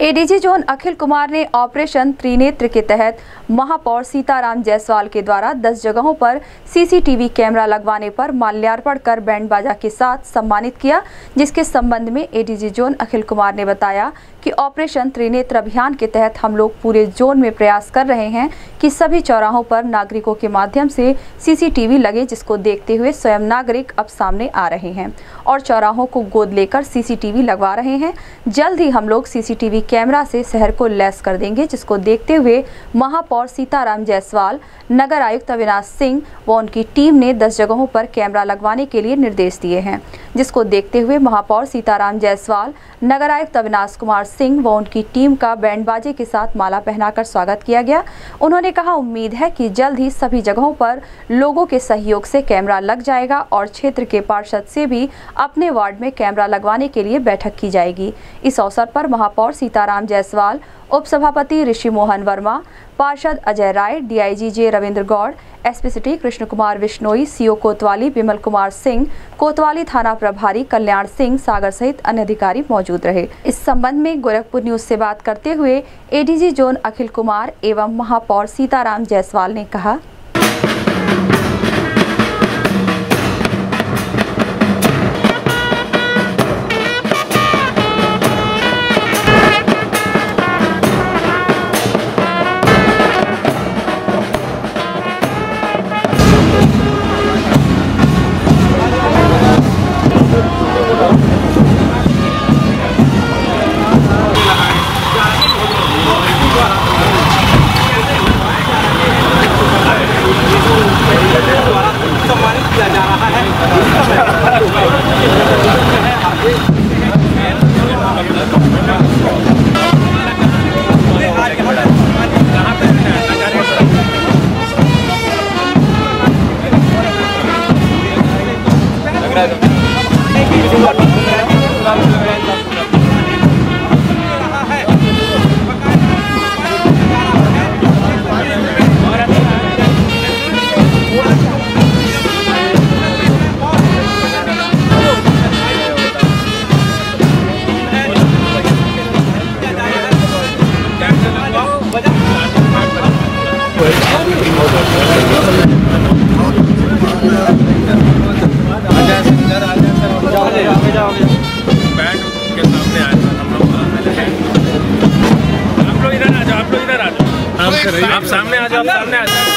ADG zone Akhil Kumar ने operation Trinetra के तहत महापौर सीताराम जायसवाल के द्वारा 10 जगहों पर सीसीटीवी कैमरा लगवाने पर माल्यार्पण कर बैंड बाजा के साथ सम्मानित किया, जिसके संबंध में एडीजी जोन अखिल कुमार ने बताया कि ऑपरेशन त्रिनेत्र अभियान के तहत हम लोग पूरे जोन में प्रयास कर रहे हैं कि सभी चौराहों पर नागरिकों के माध्यम से सीसीटीवी लगे जिसको देखते हुए स्वयं नागरिक अब सामने आ रहे हैं और चौराहों को गोद लेकर सीसीटीवी लगवा रहे हैं। जल्द ही हम लोग सीसीटीवी कैमरा से शहर को लैस कर देंगे, जिसको देखते हुए महापौर सीताराम जायसवाल, नगर आयुक्त अविनाश सिंह व उनकी टीम ने 10 जगहों पर कैमरा लगवाने के लिए निर्देश दिए हैं, जिसको देखते हुए महापौर सीताराम जायसवाल, नगर आयुक्त अविनाश कुमार सिंह व उनकी टीम का बैंड बाजे के साथ माला पहनाकर स्वागत किया गया। उन्होंने कहा, उम्मीद है कि जल्द ही सभी जगहों पर लोगों के सहयोग से कैमरा लग जाएगा और क्षेत्र के पार्षद से भी अपने वार्ड में कैमरा लगवाने के लिए बैठक की जाएगी। इस अवसर पर महापौर सीताराम जायसवाल उप सभापति ऋषि मोहन वर्मा, पार्षद Ajay Rai, DIG J Ravindra Gaur, SP city Krishna Kumar Vishnoi, CO Kotwali Vimal Kumar Singh, कोतवाली थाना प्रभारी कल्याण सिंह सागर सहित अन्य अधिकारी मौजूद रहे। इस संबंध में गोरखपुर न्यूज़ से बात करते हुए एडीजी जोन अखिल कुमार एवं महापौर सीताराम जायसवाल ने कहा Yeah. बैंड के सामने आए थे हम लोग आप लोग इधर आ जाओ। आप लोग इधर आ जाओ। आप सामने आ जाओ आप सामने आ जाओ।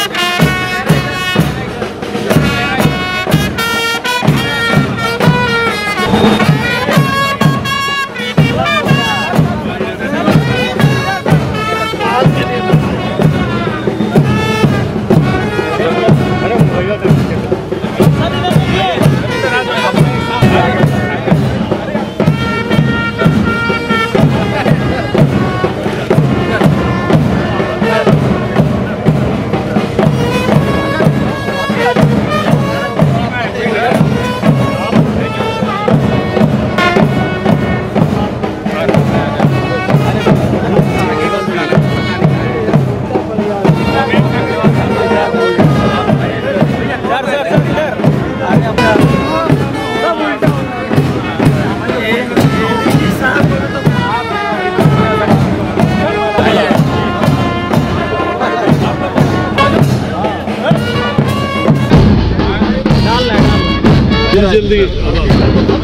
直接累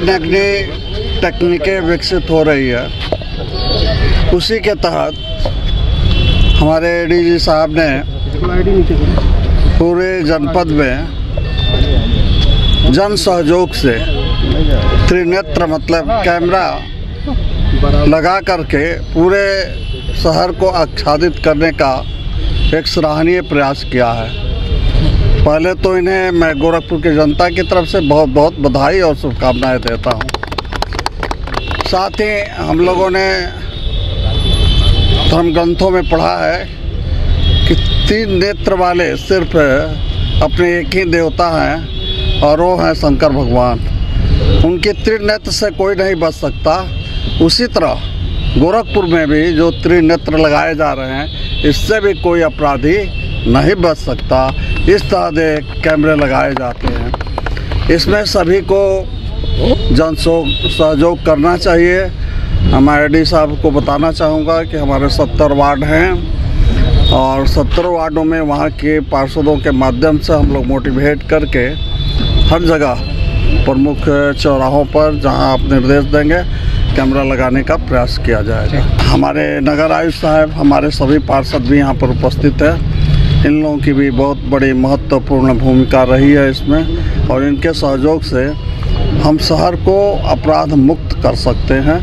नई नई तकनीकें विकसित हो रही है। उसी के तहत हमारे एडीजी साहब ने पूरे जनपद में जन सहयोग से त्रिनेत्र मतलब कैमरा लगा करके पूरे शहर को आच्छादित करने का एक सराहनीय प्रयास किया है। पहले तो इन्हें मैं गोरखपुर की जनता की तरफ़ से बहुत बहुत बधाई और शुभकामनाएँ देता हूँ। साथ ही हम लोगों ने धर्म ग्रंथों में पढ़ा है कि तीन नेत्र वाले सिर्फ़ अपने एक ही देवता हैं और वो हैं शंकर भगवान। उनके त्रिनेत्र से कोई नहीं बच सकता। उसी तरह गोरखपुर में भी जो त्रिनेत्र लगाए जा रहे हैं, इससे भी कोई अपराधी नहीं बच सकता। इस तरह से कैमरे लगाए जाते हैं। इसमें सभी को जन सहयोग करना चाहिए। हमारे डी साहब को बताना चाहूँगा कि हमारे सत्तर वार्ड हैं और सत्तर वार्डों में वहाँ के पार्षदों के माध्यम से हम लोग मोटिवेट करके हर जगह प्रमुख चौराहों पर जहाँ आप निर्देश देंगे कैमरा लगाने का प्रयास किया जाएगा। हमारे नगर आयुक्त साहब हमारे सभी पार्षद भी यहाँ पर उपस्थित हैं। इन लोगों की भी बहुत बड़ी महत्वपूर्ण भूमिका रही है इसमें और इनके सहयोग से हम शहर को अपराध मुक्त कर सकते हैं।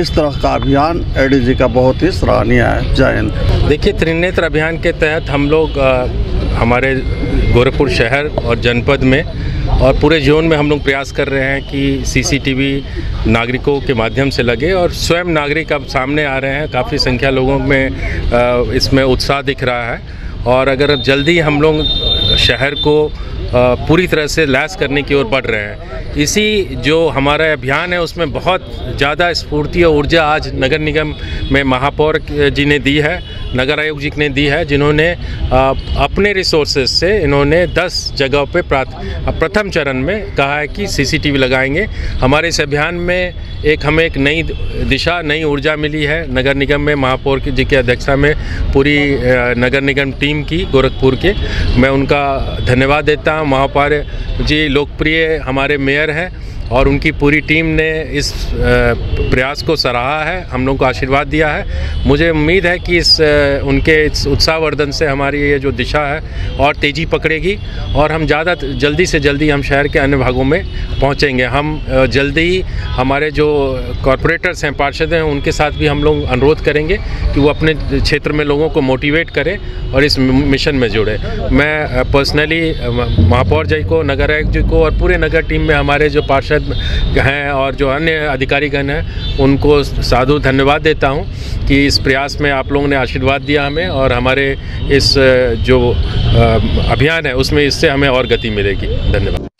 इस तरह का अभियान एडीजी का बहुत ही सराहनीय है। जय हिंद। देखिए त्रिनेत्र अभियान के तहत हम लोग आ, हमारे गोरखपुर शहर और जनपद में और पूरे जोन में हम लोग प्रयास कर रहे हैं कि सीसीटीवी नागरिकों के माध्यम से लगे और स्वयं नागरिक अब सामने आ रहे हैं। काफ़ी संख्या लोगों में इसमें उत्साह दिख रहा है। और अगर जल्दी हम लोग शहर को पूरी तरह से लैस करने की ओर बढ़ रहे हैं। इसी जो हमारा अभियान है, उसमें बहुत ज़्यादा स्फूर्ति और ऊर्जा आज नगर निगम में महापौर जी ने दी है। नगर आयोग जी ने दी है, जिन्होंने अपने रिसोर्सेज से इन्होंने 10 जगह पे प्रथम चरण में कहा है कि सीसीटीवी लगाएँगे। हमारे इस अभियान में एक, हमें एक नई दिशा, नई ऊर्जा मिली है। नगर निगम में महापौर जी की अध्यक्षता में पूरी नगर निगम टीम की, गोरखपुर के। मैं उनका धन्यवाद देता हूँ। महापौर जी लोकप्रिय हमारे मेयर हैं। और उनकी पूरी टीम ने इस प्रयास को सराहा है, हम लोग को आशीर्वाद दिया है। मुझे उम्मीद है कि इस उनके इस उत्साहवर्धन से हमारी ये जो दिशा है और तेज़ी पकड़ेगी और हम ज़्यादा जल्दी से जल्दी हम शहर के अन्य भागों में पहुँचेंगे। हम जल्दी ही हमारे जो कॉरपोरेटर्स हैं, पार्षद हैं, उनके साथ भी हम लोग अनुरोध करेंगे कि वो अपने क्षेत्र में लोगों को मोटिवेट करें और इस मिशन में जुड़े। मैं पर्सनली महापौर जी को, नगर आयुक्त जी को और पूरे नगर टीम में हमारे जो पार्षद हैं और जो अन्य अधिकारीगण हैं, उनको साधु धन्यवाद देता हूँ कि इस प्रयास में आप लोगों ने आशीर्वाद दिया हमें और हमारे इस, जो अभियान है, उसमें इससे हमें और गति मिलेगी। धन्यवाद।